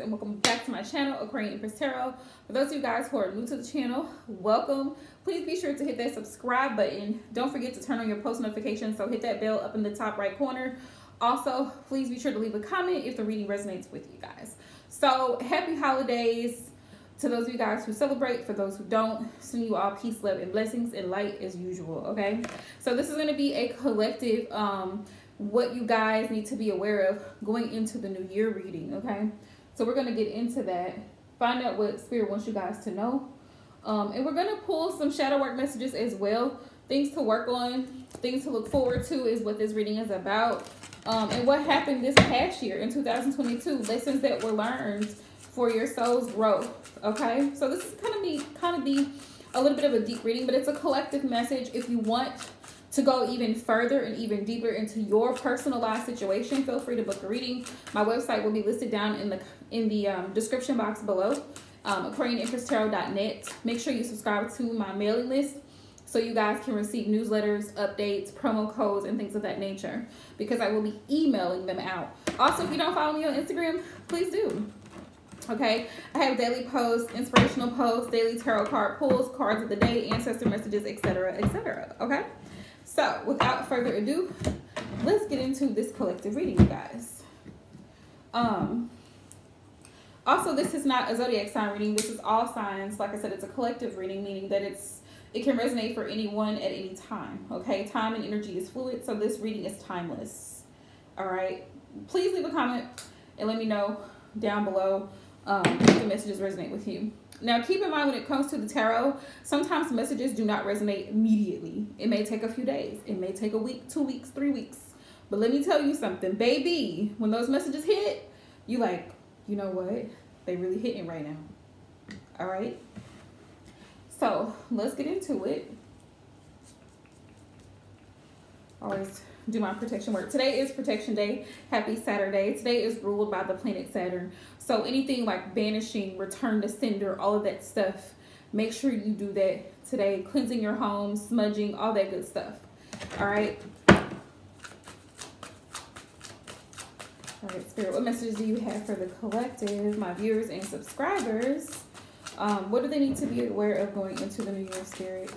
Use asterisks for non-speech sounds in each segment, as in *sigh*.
and welcome back to my channel aquarian empress tarot. For those of you guys who are new to the channel welcome. Please be sure to hit that subscribe button. Don't forget to turn on your post notifications so hit that bell up in the top right corner. Also please be sure to leave a comment if the reading resonates with you guys. So happy holidays to those of you guys who celebrate. For those who don't send you all peace love and blessings and light as usual okay? So this is going to be a collective um what you guys need to be aware of going into the new year reading, okay? So we're going to get into that, find out what Spirit wants you guys to know. Um, and we're going to pull some shadow work messages as well. Things to work on, things to look forward to is what this reading is about. Um, and what happened this past year in 2022, lessons that were learned for your soul's growth, okay? So this is kind of be kind of be a little bit of a deep reading, but it's a collective message. If you want to go even further and even deeper into your personalized situation, feel free to book a reading. My website will be listed down in the in the um, description box below, um, aquarianempresstarot.net. Make sure you subscribe to my mailing list so you guys can receive newsletters, updates, promo codes, and things of that nature because I will be emailing them out. Also, if you don't follow me on Instagram, please do. Okay, I have daily posts, inspirational posts, daily tarot card pulls, cards of the day, ancestor messages, etc., etc. Okay. So without further ado, let's get into this collective reading, you guys. Um, also, this is not a zodiac sign reading. This is all signs. Like I said, it's a collective reading, meaning that it's it can resonate for anyone at any time. Okay, time and energy is fluid, so this reading is timeless. All right, please leave a comment and let me know down below um, if the messages resonate with you. Now, keep in mind when it comes to the tarot, sometimes messages do not resonate immediately. It may take a few days. It may take a week, two weeks, three weeks. But let me tell you something, baby, when those messages hit, you like, you know what? They really hitting right now. All right? So, let's get into it. Always do my protection work. Today is protection day. Happy Saturday. Today is ruled by the planet Saturn. So anything like banishing, return to sender, all of that stuff, make sure you do that today. Cleansing your home, smudging, all that good stuff. All right. All right, Spirit, what messages do you have for the collective, my viewers and subscribers? Um, what do they need to be aware of going into the New Year, Spirit?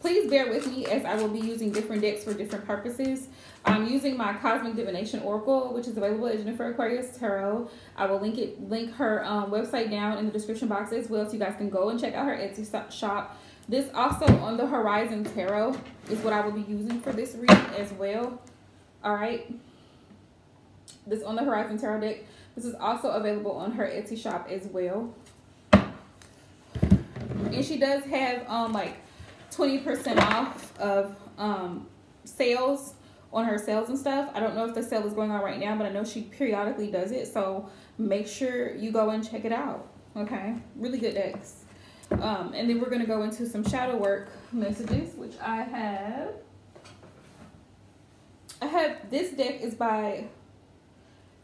Please bear with me as I will be using different decks for different purposes. I'm using my Cosmic Divination Oracle, which is available at Jennifer Aquarius Tarot. I will link it, link her um, website down in the description box as well, so you guys can go and check out her Etsy shop. This also on the Horizon Tarot is what I will be using for this read as well. All right. This on the Horizon Tarot deck. This is also available on her Etsy shop as well. And she does have um like 20% off of um sales on her sales and stuff. I don't know if the sale is going on right now, but I know she periodically does it. So make sure you go and check it out. Okay, really good decks. Um, and then we're going to go into some shadow work messages, which I have. I have this deck is by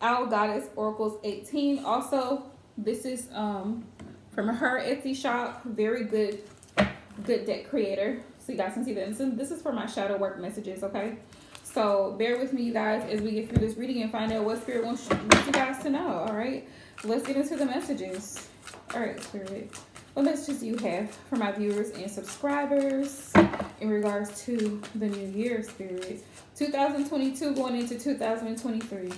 Owl Goddess Oracles 18. Also, this is um, from her Etsy shop. Very good, good deck creator. So you guys can see that. this is for my shadow work messages, okay? So bear with me, you guys, as we get through this reading and find out what Spirit wants, wants you guys to know, all right? Let's get into the messages. All right, Spirit. What messages do you have for my viewers and subscribers in regards to the new year, Spirit? 2022 going into 2023.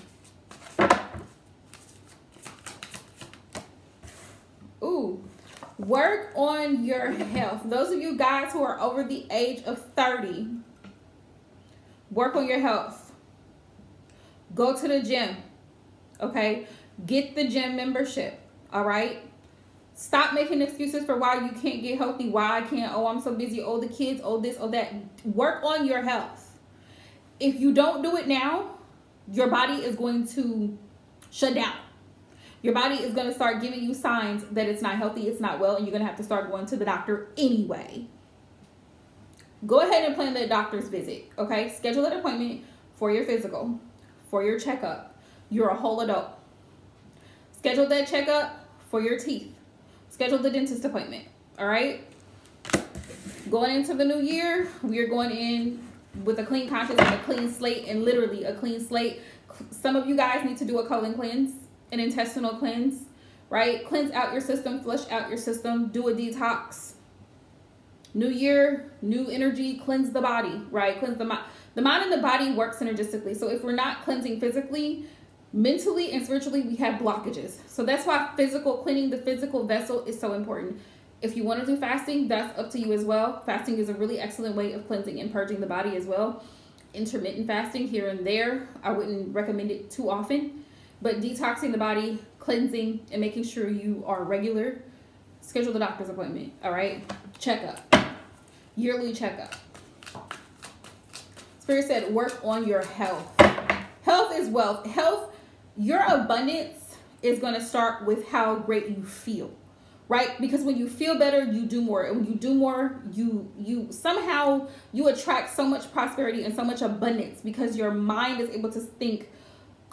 Ooh, work on your health. Those of you guys who are over the age of 30, Work on your health. Go to the gym. Okay? Get the gym membership. All right? Stop making excuses for why you can't get healthy, why I can't. Oh, I'm so busy. Oh, the kids. Oh, this. Oh, that. Work on your health. If you don't do it now, your body is going to shut down. Your body is going to start giving you signs that it's not healthy, it's not well, and you're going to have to start going to the doctor anyway go ahead and plan the doctor's visit, okay? Schedule an appointment for your physical, for your checkup. You're a whole adult. Schedule that checkup for your teeth. Schedule the dentist appointment, all right? Going into the new year, we are going in with a clean conscience and a clean slate and literally a clean slate. Some of you guys need to do a colon cleanse, an intestinal cleanse, right? Cleanse out your system, flush out your system, do a detox. New year, new energy, cleanse the body, right? Cleanse the mind. The mind and the body work synergistically. So if we're not cleansing physically, mentally and spiritually, we have blockages. So that's why physical cleaning the physical vessel is so important. If you want to do fasting, that's up to you as well. Fasting is a really excellent way of cleansing and purging the body as well. Intermittent fasting here and there, I wouldn't recommend it too often, but detoxing the body, cleansing, and making sure you are regular. Schedule the doctor's appointment, all right? Checkup, yearly checkup. Spirit said, work on your health. Health is wealth. Health, your abundance is going to start with how great you feel right because when you feel better you do more and when you do more you you somehow you attract so much prosperity and so much abundance because your mind is able to think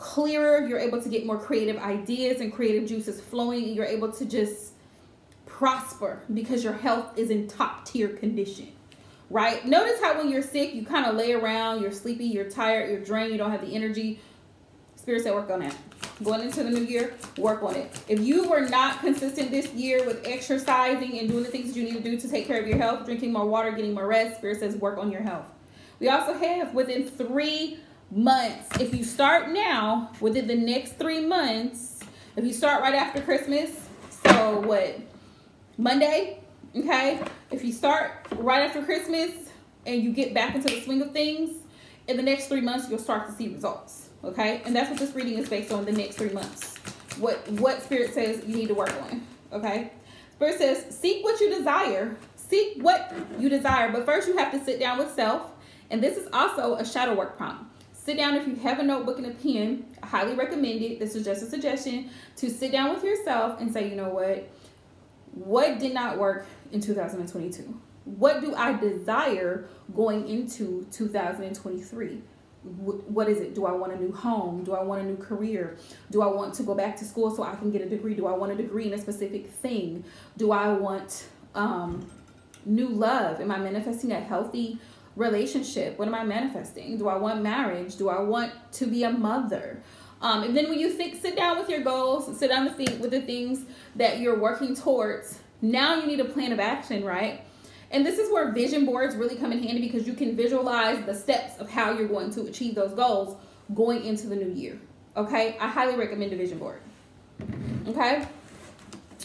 clearer you're able to get more creative ideas and creative juices flowing and you're able to just prosper because your health is in top tier condition right notice how when you're sick you kind of lay around you're sleepy you're tired you're drained you don't have the energy spirit said work on that going into the new year, work on it. If you were not consistent this year with exercising and doing the things that you need to do to take care of your health, drinking more water, getting more rest, Spirit says work on your health. We also have within three months, if you start now, within the next three months, if you start right after Christmas, so what, Monday, okay? If you start right after Christmas and you get back into the swing of things, in the next three months, you'll start to see results okay? And that's what this reading is based on the next three months. What what spirit says you need to work on, okay? Spirit says seek what you desire. Seek what you desire, but first you have to sit down with self. And this is also a shadow work prompt. Sit down if you have a notebook and a pen. I highly recommend it. This is just a suggestion to sit down with yourself and say, you know what? What did not work in 2022? What do I desire going into 2023? what is it? Do I want a new home? Do I want a new career? Do I want to go back to school so I can get a degree? Do I want a degree in a specific thing? Do I want um, new love? Am I manifesting a healthy relationship? What am I manifesting? Do I want marriage? Do I want to be a mother? Um, and then when you think, sit down with your goals, sit down with the things that you're working towards. Now you need a plan of action, right? And this is where vision boards really come in handy because you can visualize the steps of how you're going to achieve those goals going into the new year. Okay, I highly recommend a vision board. Okay,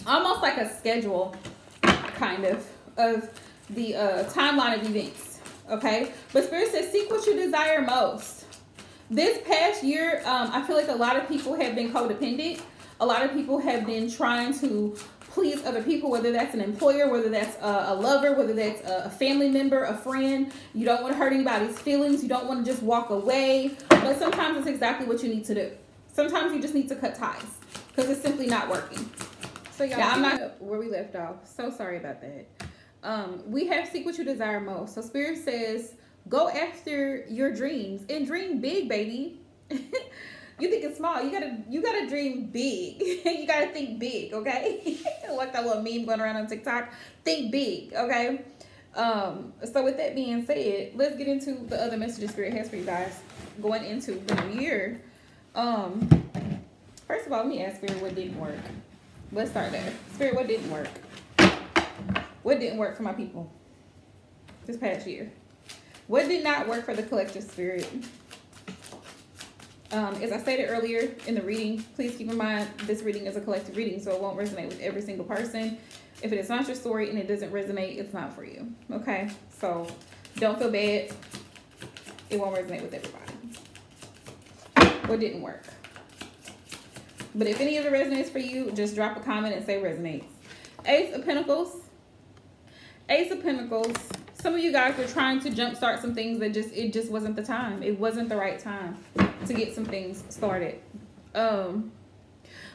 almost like a schedule, kind of, of the uh, timeline of events. Okay, but Spirit says, seek what you desire most. This past year, um, I feel like a lot of people have been codependent. A lot of people have been trying to please other people, whether that's an employer, whether that's a, a lover, whether that's a, a, family member, a friend. You don't want to hurt anybody's feelings. You don't want to just walk away. But sometimes it's exactly what you need to do. Sometimes you just need to cut ties because it's simply not working. So y'all, yeah, I'm not where we left off. So sorry about that. Um, we have seek what you desire most. So Spirit says, go after your dreams and dream big, baby. *laughs* you think it's small. You gotta you gotta dream big. *laughs* you gotta think big, okay? *laughs* like that little meme going around on TikTok. Think big, okay? Um, so with that being said, let's get into the other messages Spirit has for you guys going into the new year. Um, first of all, let me ask Spirit what didn't work. Let's start there. Spirit, what didn't work? What didn't work for my people this past year? What did not work for the collective spirit? Um, as I stated earlier in the reading, please keep in mind this reading is a collective reading, so it won't resonate with every single person. If it is not your story and it doesn't resonate, it's not for you. Okay? So don't feel bad. It won't resonate with everybody. What didn't work? But if any of it resonates for you, just drop a comment and say resonates. Ace of Pentacles. Ace of Pentacles some of you guys were trying to jumpstart some things that just it just wasn't the time. It wasn't the right time to get some things started. Um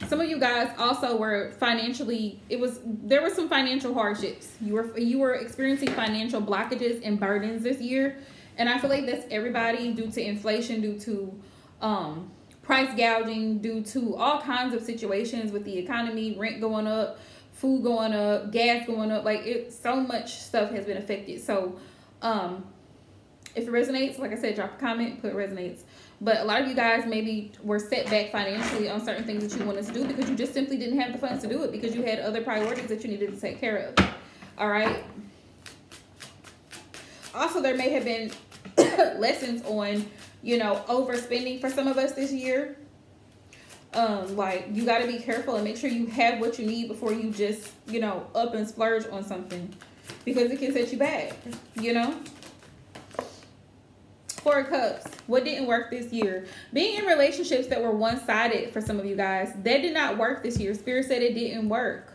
some of you guys also were financially it was there were some financial hardships. You were you were experiencing financial blockages and burdens this year. And I feel like that's everybody due to inflation, due to um price gouging, due to all kinds of situations with the economy, rent going up, food going up, gas going up. Like it, so much stuff has been affected. So, um, if it resonates, like I said, drop a comment, put resonates. But a lot of you guys maybe were set back financially on certain things that you wanted to do because you just simply didn't have the funds to do it because you had other priorities that you needed to take care of. All right. Also, there may have been *coughs* lessons on, you know, overspending for some of us this year. Um, like you got to be careful and make sure you have what you need before you just, you know, up and splurge on something because it can set you back, you know. Four Cups. What didn't work this year? Being in relationships that were one-sided for some of you guys. That did not work this year. Spirit said it didn't work.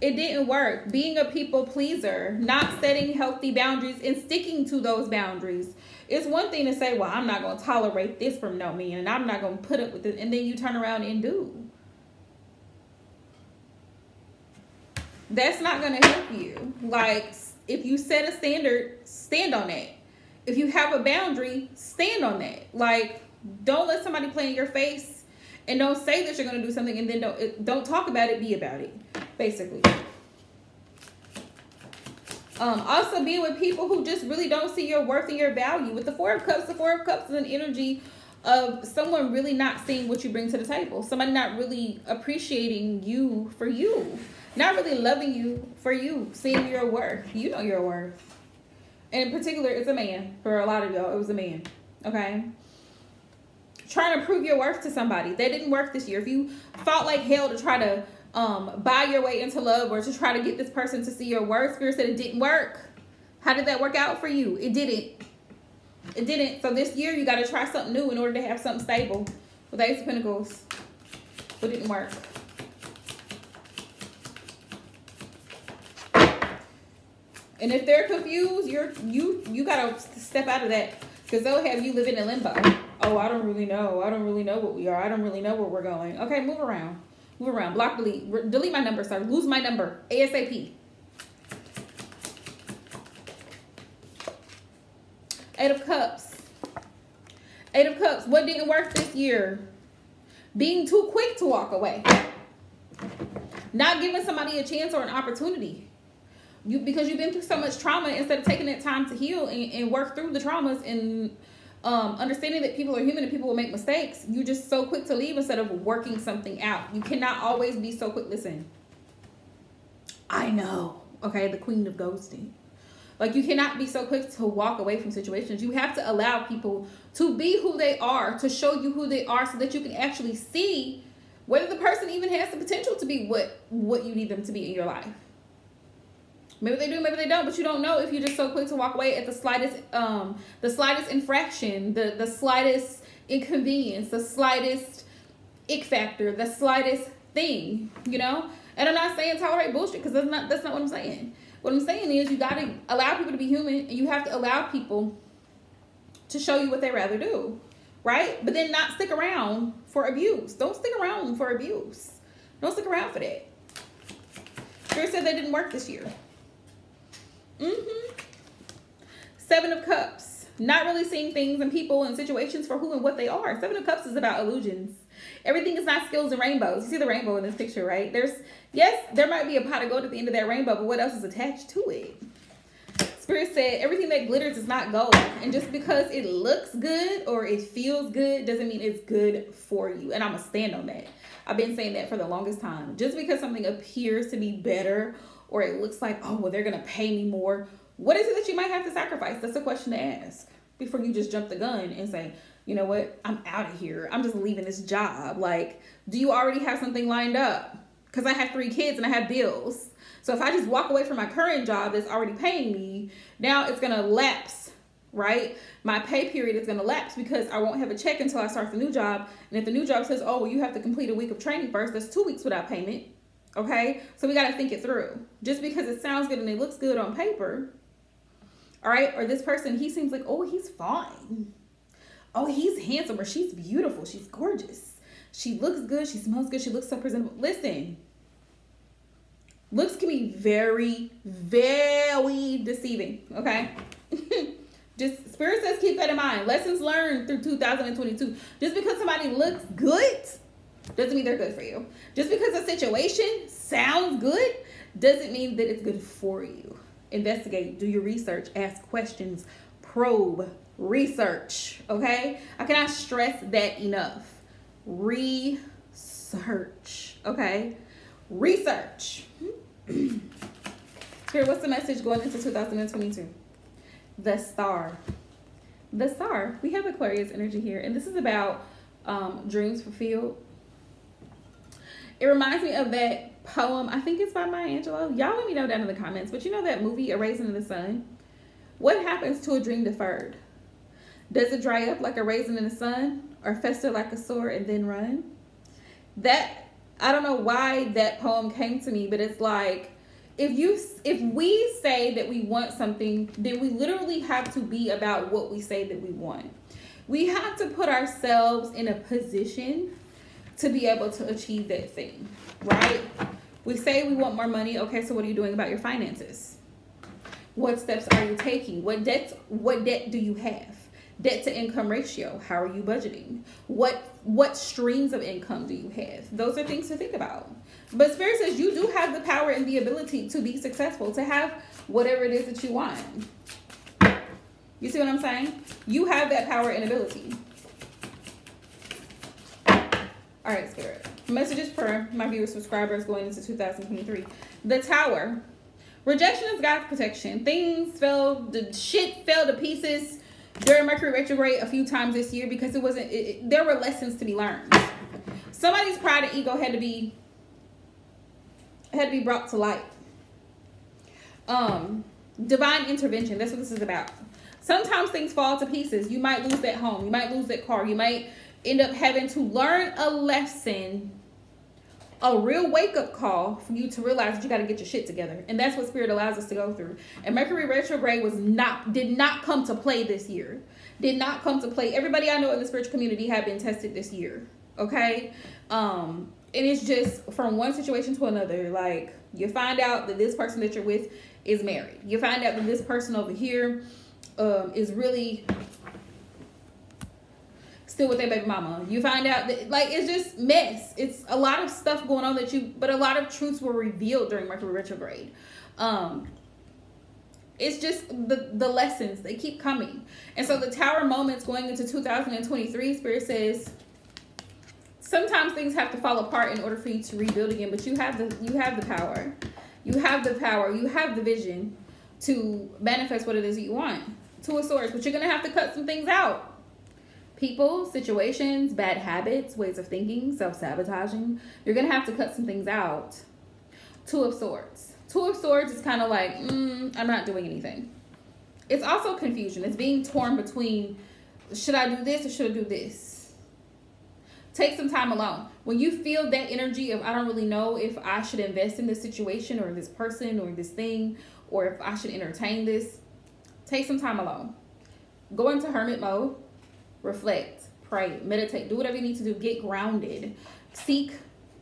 It didn't work. Being a people pleaser, not setting healthy boundaries and sticking to those boundaries. It's one thing to say, well, I'm not going to tolerate this from no man and I'm not going to put up with it. And then you turn around and do. That's not going to help you. Like, if you set a standard, stand on it if you have a boundary, stand on that. Like, don't let somebody play in your face and don't say that you're going to do something and then don't don't talk about it, be about it. Basically. Um, also being with people who just really don't see your worth and your value. With the Four of Cups, the Four of Cups is an energy of someone really not seeing what you bring to the table. Somebody not really appreciating you for you. Not really loving you for you. Seeing your worth. You know your worth And in particular, it's a man. For a lot of y'all, it was a man. Okay? Trying to prove your worth to somebody. That didn't work this year. If you fought like hell to try to um, buy your way into love or to try to get this person to see your worth, Spirit said it didn't work. How did that work out for you? It didn't. It didn't. So this year, you got to try something new in order to have something stable. With Ace of Pentacles, it didn't work. And if they're confused, you're you you gotta step out of that because they'll have you living in limbo. Oh, I don't really know. I don't really know what we are. I don't really know where we're going. Okay, move around. Move around. Block, delete. delete my number, sir. Lose my number. ASAP. Eight of Cups. Eight of Cups. What didn't work this year? Being too quick to walk away. Not giving somebody a chance or an opportunity you because you've been through so much trauma instead of taking that time to heal and, and work through the traumas and um, understanding that people are human and people will make mistakes you're just so quick to leave instead of working something out. You cannot always be so quick listen. I know okay the queen of ghosting. Like you cannot be so quick to walk away from situations. You have to allow people to be who they are to show you who they are so that you can actually see whether the person even has the potential to be what what you need them to be in your life Maybe they do, maybe they don't, but you don't know if you're just so quick to walk away at the slightest um the slightest infraction, the the slightest inconvenience, the slightest ick factor, the slightest thing, you know? And I'm not saying tolerate bullshit because that's not that's not what I'm saying. What I'm saying is you gotta allow people to be human and you have to allow people to show you what they rather do. Right? But then not stick around for abuse. Don't stick around for abuse. Don't stick around for that. Spirit said they didn't work this year. Mm-hmm. Seven of Cups. Not really seeing things and people and situations for who and what they are. Seven of Cups is about illusions. Everything is not skills and rainbows. You see the rainbow in this picture, right? There's, yes, there might be a pot of gold at the end of that rainbow, but what else is attached to it? Spirit said everything that glitters is not gold. And just because it looks good or it feels good doesn't mean it's good for you. And I'm going to stand on that. I've been saying that for the longest time. Just because something appears to be better or it looks like, oh, well, they're going to pay me more. What is it that you might have to sacrifice? That's a question to ask before you just jump the gun and say, you know what, I'm out of here. I'm just leaving this job. Like, do you already have something lined up? Because I have three kids and I have bills. So if I just walk away from my current job that's already paying me, now it's going to lapse, right? My pay period is going to lapse because I won't have a check until I start the new job. And if the new job says, oh, well, you have to complete a week of training first, that's two weeks without payment. Okay, so we got to think it through. Just because it sounds good and it looks good on paper, all right, or this person, he seems like, oh, he's fine. Oh, he's handsome or she's beautiful. She's gorgeous. She looks good. She smells good. She looks so presentable. Listen, looks can be very, very deceiving. Okay. *laughs* Just spirit says keep that in mind. Lessons learned through 2022. Just because somebody looks good doesn't mean they're good for you. Just because a situation sounds good doesn't mean that it's good for you. Investigate, do your research, ask questions, probe, research. Okay, I cannot stress that enough. Research. Okay, research. *clears throat* Here, what's the message going into 2022? The star. The star. We have Aquarius energy here, and this is about um, dreams fulfilled. It reminds me of that poem. I think it's by Maya Angelou. Y'all let me know down in the comments. But you know that movie, A Raisin in the Sun? What happens to a dream deferred? Does it dry up like a raisin in the sun or fester like a sore and then run? That I don't know why that poem came to me, but it's like if you if we say that we want something, then we literally have to be about what we say that we want. We have to put ourselves in a position to be able to achieve that thing, right? We say we want more money. Okay, so what are you doing about your finances? What steps are you taking? What debt what debt do you have? debt to income ratio how are you budgeting what what streams of income do you have those are things to think about but spirit says you do have the power and the ability to be successful to have whatever it is that you want you see what i'm saying you have that power and ability all right spirit messages for my viewers subscribers going into 2023 the tower rejection is god's protection things fell the shit fell to pieces during Mercury retrograde a few times this year because it wasn't. It, it, there were lessons to be learned. Somebody's pride and ego had to be had to be brought to light. Um, divine intervention. That's what this is about. Sometimes things fall to pieces. You might lose that home. You might lose that car. You might end up having to learn a lesson a real wake up call for you to realize that you got to get your shit together. And that's what spirit allows us to go through. And Mercury retrograde was not did not come to play this year. Did not come to play. Everybody I know in the spiritual community have been tested this year. Okay? Um and it's just from one situation to another like you find out that this person that you're with is married. You find out that this person over here um, is really still with their baby mama. You find out that like it's just mess. It's a lot of stuff going on that you but a lot of truths were revealed during Mercury retrograde. Um it's just the the lessons they keep coming. And so the tower moments going into 2023 spirit says sometimes things have to fall apart in order for you to rebuild again, but you have the you have the power. You have the power. You have the vision to manifest what it is that you want. Two of swords, but you're to have to cut some things out people, situations, bad habits, ways of thinking, self sabotaging. You're going to have to cut some things out. Two of Swords. Two of Swords is kind of like, mm, I'm not doing anything. It's also confusion. It's being torn between should I do this or should I do this? Take some time alone. When you feel that energy of I don't really know if I should invest in this situation or this person or this thing or if I should entertain this, take some time alone. Go into hermit mode reflect, pray, meditate, do whatever you need to do, get grounded, seek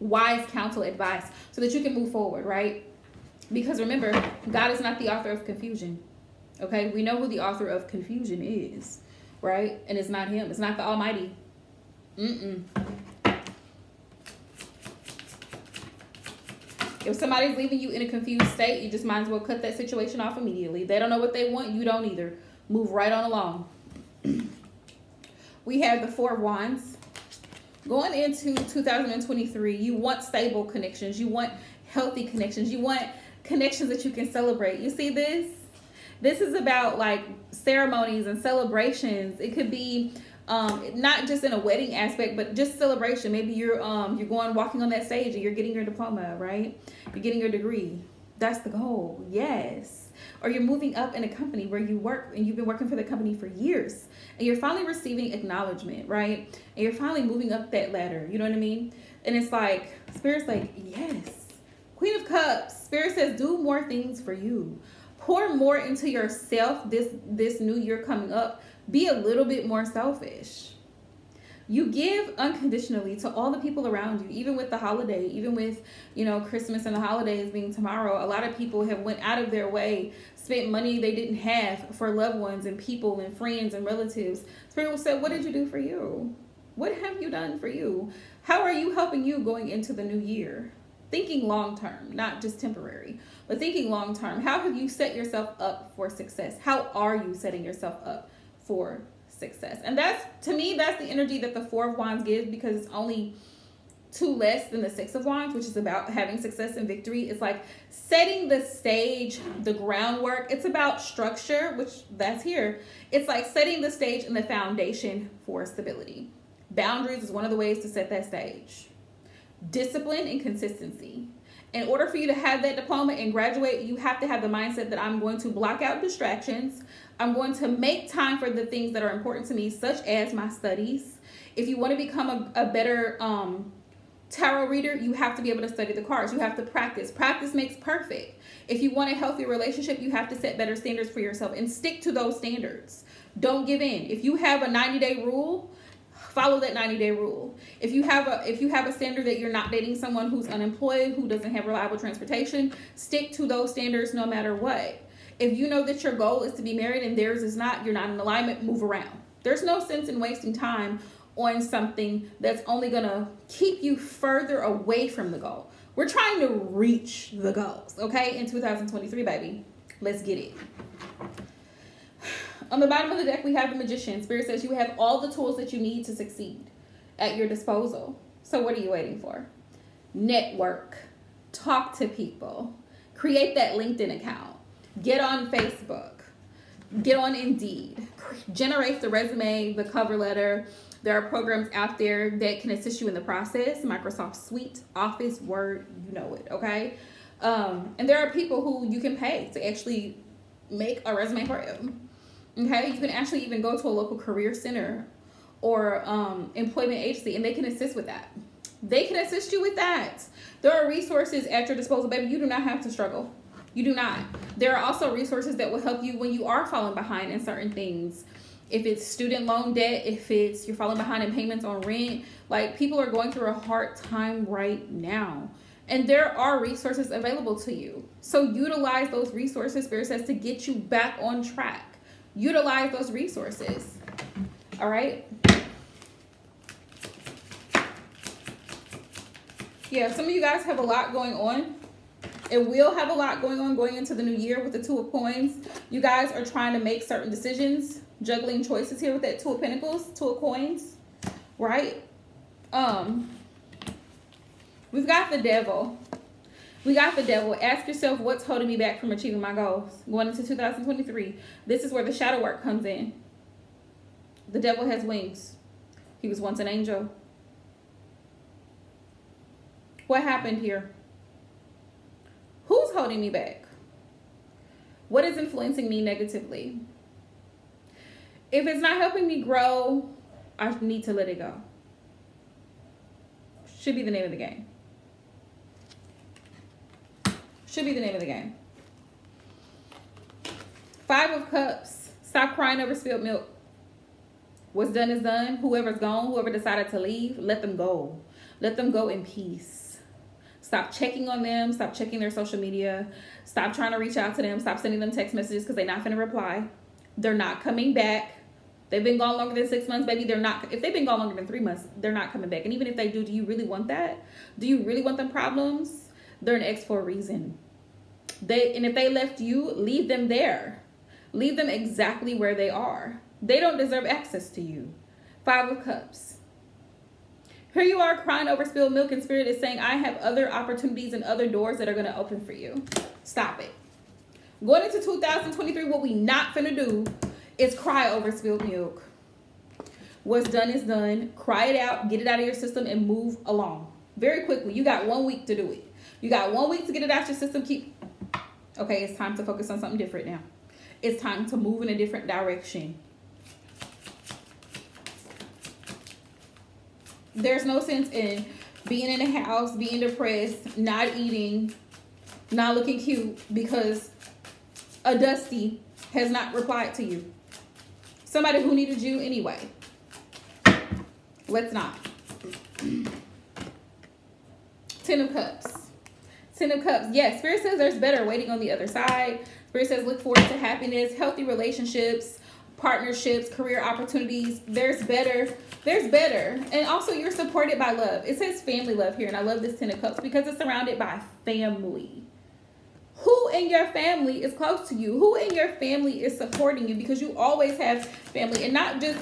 wise counsel, advice, so that you can move forward, right? Because remember, God is not the author of confusion. Okay, we know who the author of confusion is, right? And it's not Him, it's not the Almighty. Mm-mm. If somebody's leaving you in a confused state, you just might as well cut that situation off immediately. They don't know what they want, you don't either. Move right on along we have the Four Wands. Going into 2023, you want stable connections. You want healthy connections. You want connections that you can celebrate. You see this? This is about like ceremonies and celebrations. It could be um, not just in a wedding aspect, but just celebration. Maybe you're um, you're going walking on that stage and you're getting your diploma, right? You're getting your degree. That's the goal. Yes or you're moving up in a company where you work and you've been working for the company for years and you're finally receiving acknowledgement, right? And you're finally moving up that ladder, you know what I mean? And it's like, Spirit's like, yes. Queen of Cups, Spirit says, do more things for you. Pour more into yourself this this new year coming up. Be a little bit more selfish you give unconditionally to all the people around you even with the holiday even with you know christmas and the holidays being tomorrow. A lot of people have went out of their way spent money they didn't have for loved ones and people and friends and relatives. Spirit will say what did you do for you? What have you done for you? How are you helping you going into the new year? Thinking long term not just temporary but thinking long term. How have you set yourself up for success? How are you setting yourself up for success. And that's to me, that's the energy that the Four of Wands gives because it's only two less than the Six of Wands, which is about having success and victory. It's like setting the stage, the groundwork. It's about structure, which that's here. It's like setting the stage and the foundation for stability. Boundaries is one of the ways to set that stage. Discipline and consistency. In order for you to have that diploma and graduate, you have to have the mindset that I'm going to block out distractions. I'm going to make time for the things that are important to me, such as my studies. If you want to become a, a better um, tarot reader, you have to be able to study the cards. You have to practice. Practice makes perfect. If you want a healthy relationship, you have to set better standards for yourself and stick to those standards. Don't give in. If you have a 90 day rule, follow that 90 day rule. If you have a if you have a standard that you're not dating someone who's unemployed, who doesn't have reliable transportation, stick to those standards no matter what. If you know that your goal is to be married and theirs is not, you're not in alignment, move around. There's no sense in wasting time on something that's only going to keep you further away from the goal. We're trying to reach the goals, okay? In 2023, baby. Let's get it. On the bottom of the deck, we have the Magician. Spirit says you have all the tools that you need to succeed at your disposal. So, what are you waiting for? Network, talk to people, create that LinkedIn account, get on Facebook, get on Indeed, generate the resume, the cover letter, there are programs out there that can assist you in the process Microsoft Suite, Office, Word, you know it, okay? Um, and there are people who you can pay to actually make a resume for you. Okay, you can actually even go to a local career center or um, employment agency and they can assist with that. They can assist you with that. There are resources at your disposal, baby. You do not have to struggle. You do not. There are also resources that will help you when you are falling behind in certain things if it's student loan debt, if it's you're falling behind in payments on rent, like people are going through a hard time right now. And there are resources available to you. So utilize those resources, Spirit says, to get you back on track. Utilize those resources. All right. Yeah, some of you guys have a lot going on. It will have a lot going on going into the new year with the Two of Coins. You guys are trying to make certain decisions juggling choices here with that two of pentacles two of coins right um we've got the devil we got the devil. Ask yourself what's holding me back from achieving my goals. Going into 2023 this is where the shadow work comes in. The devil has wings. He was once an angel. What happened here? Who's holding me back? What is influencing me negatively? If it's not helping me grow, I need to let it go. Should be the name of the game. Should be the name of the game. Five of Cups. Stop crying over spilled milk. What's done is done. Whoever's gone, whoever decided to leave, let them go. Let them go in peace. Stop checking on them. Stop checking their social media. Stop trying to reach out to them. Stop sending them text messages because they're not going to reply. They're not coming back. They've been gone longer than six months, baby. They're not. If they've been gone longer than three months, they're not coming back. And even if they do, do you really want that? Do you really want them problems? They're an ex for a reason. They and if they left you, leave them there. Leave them exactly where they are. They don't deserve access to you. Five of Cups. Here you are crying over spilled milk, and Spirit is saying, I have other opportunities and other doors that are going to open for you. Stop it. Going into 2023, what we not finna do is cry over spilled milk. What's done is done. Cry it out, get it out of your system, and move along very quickly. You got one week to do it. You got one week to get it out of your system. Keep okay. It's time to focus on something different now. It's time to move in a different direction. There's no sense in being in a house, being depressed, not eating, not looking cute because a dusty has not replied to you. Somebody who needed you anyway. Let's not. Ten of Cups. Ten of Cups. Yes, Spirit says there's better waiting on the other side. Spirit says look forward to happiness, healthy relationships, partnerships, career opportunities. There's better. There's better. And also you're supported by love. It says family love here. And I love this Ten of Cups because it's surrounded by family. who in your family is close to you? Who in your family is supporting you? Because you always have family, and not just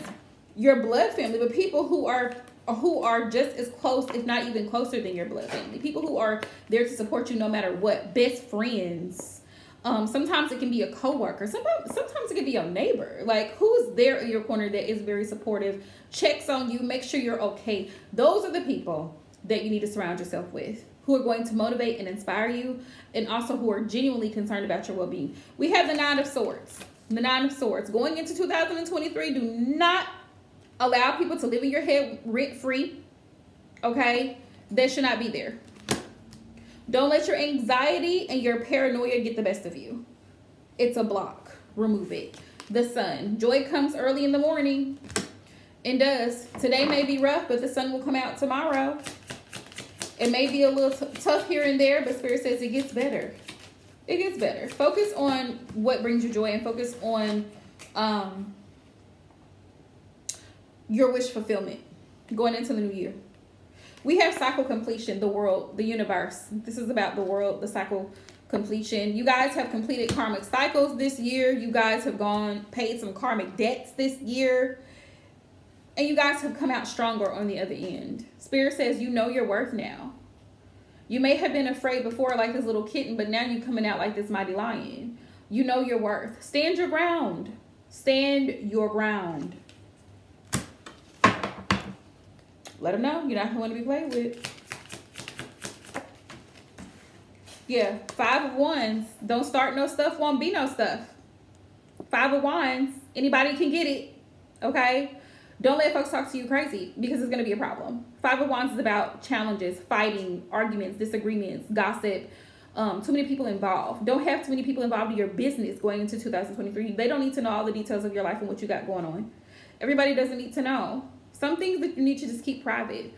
your blood family, but people who are who are just as close, if not even closer than your blood family. People who are there to support you no matter what. Best friends. Um, sometimes it can be a coworker. Sometimes sometimes it can be your neighbor. Like who's there in your corner that is very supportive, checks on you, make sure you're okay. Those are the people that you need to surround yourself with who are going to motivate and inspire you, and also who are genuinely concerned about your well being. We have the Nine of Swords. The Nine of Swords. Going into 2023, do not allow people to live in your head rent free. Okay? that should not be there. Don't let your anxiety and your paranoia get the best of you. It's a block. Remove it. The sun. Joy comes early in the morning. and does. Today may be rough, but the sun will come out tomorrow. It may be a little tough here and there, but Spirit says it gets better. It gets better. Focus on what brings you joy and focus on um, your wish fulfillment going into the new year. We have cycle completion, the world, the universe. This is about the world, the cycle completion. You guys have completed karmic cycles this year. You guys have gone, paid some karmic debts this year. And you guys have come out stronger on the other end. Spirit says you know your worth now. You may have been afraid before like this little kitten, but now you're coming out like this mighty lion. You know your worth. Stand your ground. Stand your ground. Let them know you're not going to be played with. Yeah, five of wands. Don't start no stuff, won't be no stuff. Five of wands. Anybody can get it. Okay? Don't let folks talk to you crazy because it's going to be a problem. Five of Wands is about challenges, fighting, arguments, disagreements, gossip. Um, too many people involved. Don't have too many people involved in your business going into 2023. They don't need to know all the details of your life and what you got going on. Everybody doesn't need to know. Some things that you need to just keep private,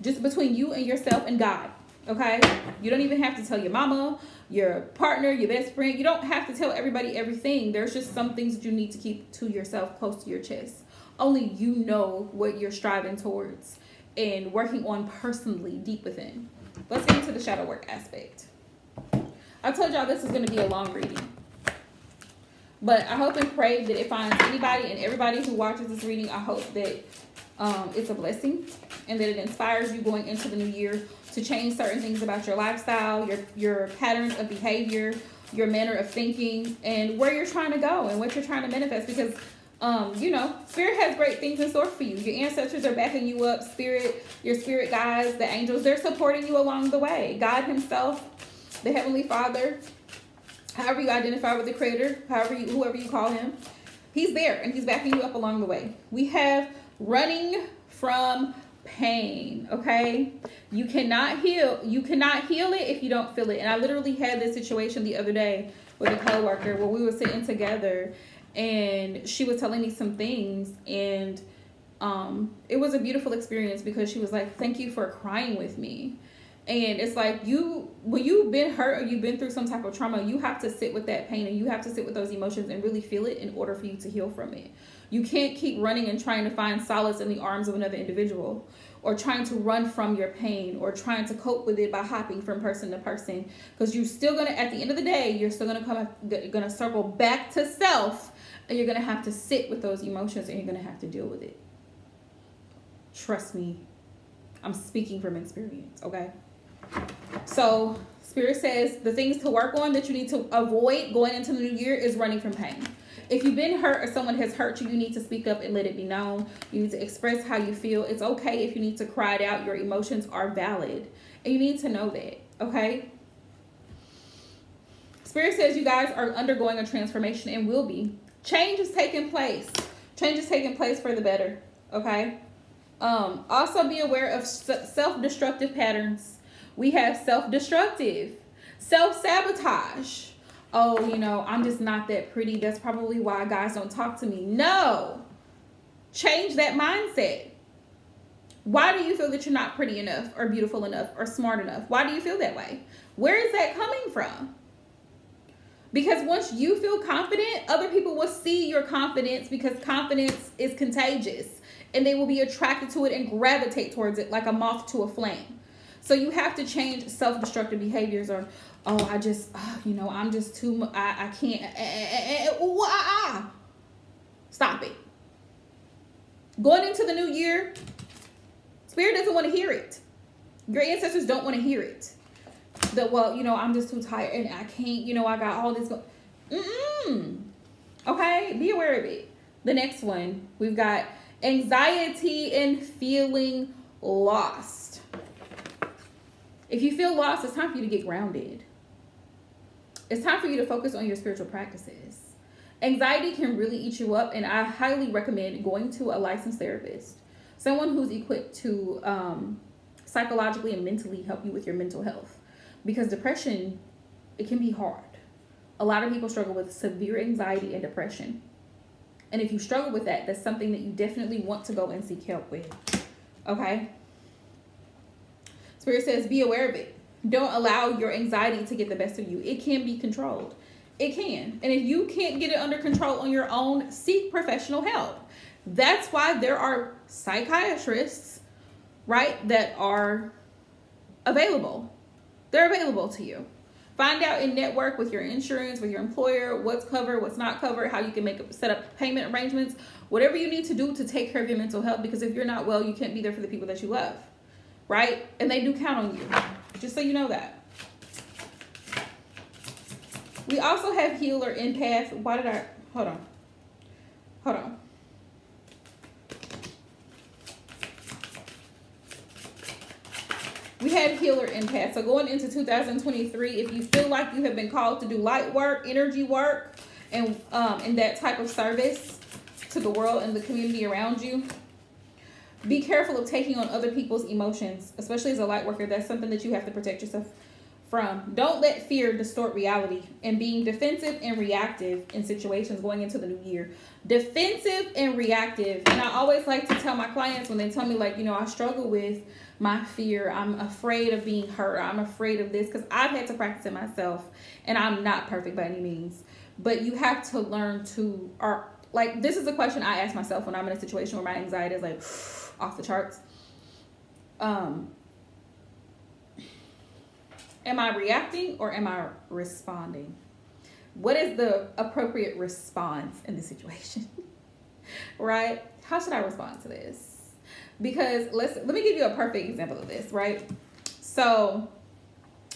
just between you and yourself and God. Okay? You don't even have to tell your mama, your partner, your best friend. You don't have to tell everybody everything. There's just some things that you need to keep to yourself, close to your chest only you know what you're striving towards and working on personally deep within. Let's get into the shadow work aspect. I told y'all this is going to be a long reading. But I hope and pray that it finds anybody and everybody who watches this reading, I hope that um, it's a blessing and that it inspires you going into the new year to change certain things about your lifestyle, your, your patterns of behavior, your manner of thinking, and where you're trying to go and what you're trying to manifest. Because um, you know, spirit has great things in store for you. Your ancestors are backing you up. Spirit, your spirit guides, the angels, they're supporting you along the way. God Himself, the Heavenly Father, however you identify with the Creator, however you, whoever you call Him, He's there and He's backing you up along the way. We have running from pain okay? You cannot heal you cannot heal it if you don't feel it. And i literally had this situation the other day with a coworker where we were sitting together and she was telling me some things and um it was a beautiful experience because she was like thank you for crying with me. And it's like you when you've been hurt or you've been through some type of trauma you have to sit with that pain and you have to sit with those emotions and really feel it in order for you to heal from it you can't keep running and trying to find solace in the arms of another individual or trying to run from your pain or trying to cope with it by hopping from person to person because you're still gonna at the end of the day you're still gonna come gonna circle back to self and you're going to have to sit with those emotions and you're going to have to deal with it. Trust me. I'm speaking from experience, okay? So, Spirit says the things to work on that you need to avoid going into the new year is running from pain. If you've been hurt or someone has hurt you, you need to speak up and let it be known. You need to express how you feel. It's okay if you need to cry it out. Your emotions are valid. And you need to know that, okay? Spirit says you guys are undergoing a transformation and will be. Change is taking place. Change is taking place for the better. Okay. Um, also be aware of self-destructive patterns. We have self-destructive, self-sabotage. Oh, you know, I'm just not that pretty. That's probably why guys don't talk to me. No. Change that mindset. Why do you feel that you're not pretty enough or beautiful enough or smart enough? Why do you feel that way? Where is that coming from? Because once you feel confident, other people will see your confidence because confidence is contagious and they will be attracted to it and gravitate towards it like a moth to a flame. So you have to change self-destructive behaviors or, oh, I just, oh, you know, I'm just too, I, I can't, eh, eh, eh, stop it. Going into the new year, Spirit doesn't want to hear it. Your ancestors don't want to hear it. That, well, you know, I'm just too tired and I can't, you know, I got all this. Mm-mm. Okay, be aware of it. The next one, we've got anxiety and feeling lost. If you feel lost, it's time for you to get grounded. It's time for you to focus on your spiritual practices. Anxiety can really eat you up, and I highly recommend going to a licensed therapist, someone who's equipped to um, psychologically and mentally help you with your mental health. Because depression, it can be hard. A lot of people struggle with severe anxiety and depression. And if you struggle with that, that's something that you definitely want to go and seek help with. Okay? Spirit says, be aware of it. Don't allow your anxiety to get the best of you. It can be controlled. It can. And if you can't get it under control on your own, seek professional help. That's why there are psychiatrists, right, that are available. They're available to you. Find out in network with your insurance, with your employer, what's covered, what's not covered, how you can make set up payment arrangements, whatever you need to do to take care of your mental health. Because if you're not well, you can't be there for the people that you love, right? And they do count on you. Just so you know that. We also have healer empath. Why did I hold on? Hold on. we had healer empath. So going into 2023, if you feel like you have been called to do light work, energy work, and um, and that type of service to the world and the community around you, be careful of taking on other people's emotions, especially as a light worker. That's something that you have to protect yourself from. Don't let fear distort reality and being defensive and reactive in situations going into the new year. Defensive and reactive. And I always like to tell my clients when they tell me, like, you know, I struggle with my fear. I'm afraid of being hurt. I'm afraid of this because I've had to practice it myself and I'm not perfect by any means. But you have to learn to, or like, this is a question I ask myself when I'm in a situation where my anxiety is like *sighs* off the charts. Um, Am I reacting or am I responding? What is the appropriate response in the situation? *laughs* right? How should I respond to this? Because let's let me give you a perfect example of this, right? So,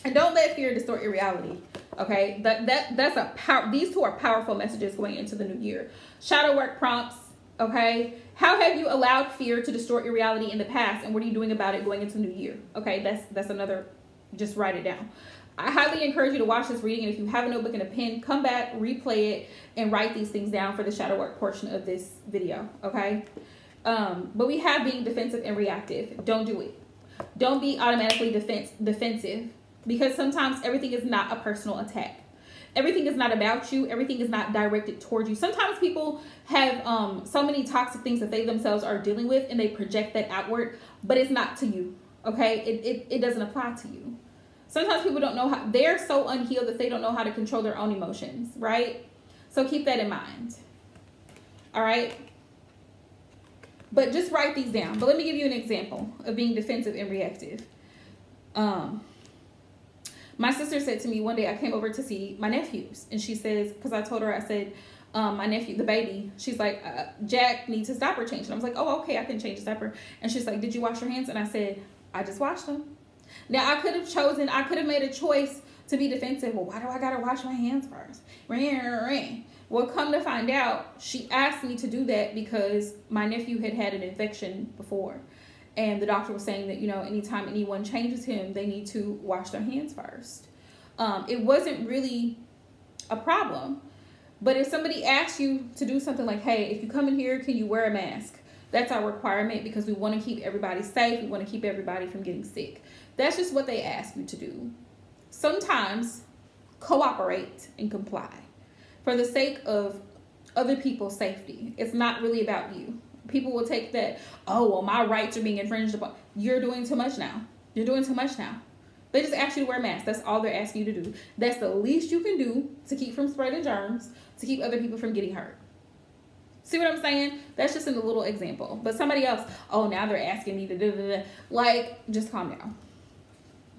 and don't let fear distort your reality. Okay, that that that's a power. These two are powerful messages going into the new year. Shadow work prompts. Okay, how have you allowed fear to distort your reality in the past, and what are you doing about it going into the new year? Okay, that's that's another just write it down. I highly encourage you to watch this reading, and if you have a notebook and a pen, come back, replay it, and write these things down for the shadow work portion of this video, okay? Um, but we have being defensive and reactive. Don't do it. Don't be automatically defense defensive because sometimes everything is not a personal attack. Everything is not about you. Everything is not directed towards you. Sometimes people have um, so many toxic things that they themselves are dealing with and they project that outward, but it's not to you, okay? It, it, it doesn't apply to you. Sometimes people don't know how, they're so unhealed that they don't know how to control their own emotions, right? So keep that in mind. All right? But just write these down. But let me give you an example of being defensive and reactive. Um, my sister said to me one day, I came over to see my nephews, and she says, because I told her, I said, um, my nephew, the baby, she's like, uh, Jack needs his diaper changed. And I was like, oh, okay, I can change his diaper. And she's like, did you wash your hands? And I said, I just washed them. Now I could have chosen, I could have made a choice to be defensive. Well, why do I gotta wash my hands first? Well, come to find out, she asked me to do that because my nephew had had an infection before. And the doctor was saying that, you know, anytime anyone changes him, they need to wash their hands first. Um, it wasn't really a problem. But if somebody asks you to do something like, hey, if you come in here, can you wear a mask? That's our requirement because we want to keep everybody safe. We want to keep everybody from getting sick. That's just what they ask you to do. Sometimes cooperate and comply for the sake of other people's safety. It's not really about you. People will take that, oh, well, my rights are being infringed upon. You're doing too much now. You're doing too much now. They just ask you to wear masks. That's all they're asking you to do. That's the least you can do to keep from spreading germs, to keep other people from getting hurt. See what I'm saying? That's just in a little example. But somebody else, oh, now they're asking me to do, like, just calm down.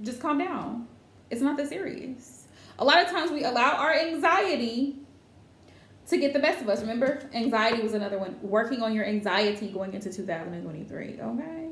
just calm down. It's not that serious. A lot of times we allow our anxiety to get the best of us. Remember, anxiety was another one. Working on your anxiety going into 2023. Okay.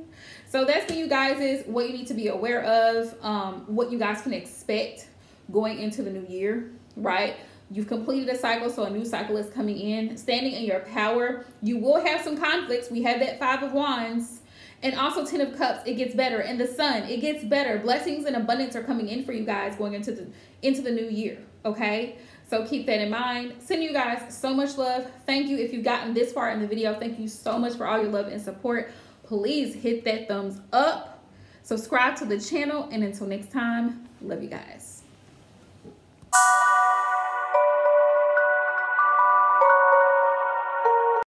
So that's for you guys is what you need to be aware of, um, what you guys can expect going into the new year, right? You've completed a cycle, so a new cycle is coming in. Standing in your power, you will have some conflicts. We have that Five of Wands and also Ten of Cups. It gets better, and the Sun, it gets better. Blessings and abundance are coming in for you guys going into the into the new year. Okay, so keep that in mind. Send you guys so much love. Thank you if you've gotten this far in the video. Thank you so much for all your love and support. Please hit that thumbs up, subscribe to the channel, and until next time, love you guys.